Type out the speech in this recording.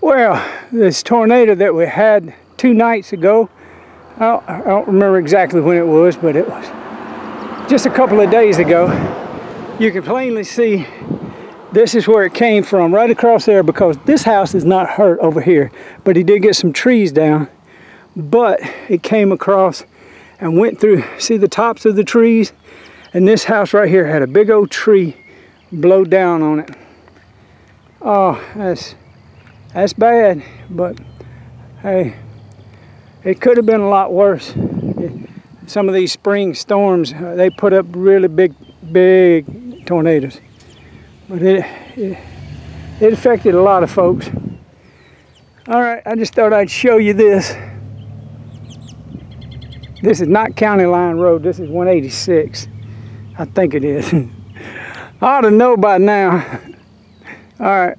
Well, this tornado that we had two nights ago, I don't, remember exactly when it was, but it was just a couple of days ago. You can plainly see this is where it came from, right across there, because this house is not hurt over here, but he did get some trees down, but it came across and went through, see the tops of the trees? And this house right here had a big old tree blow down on it. Oh, that's that's bad, but hey, it could have been a lot worse. Some of these spring storms, uh, they put up really big, big tornadoes. But it, it, it affected a lot of folks. All right, I just thought I'd show you this. This is not County Line Road, this is 186. I think it is. I ought to know by now. All right.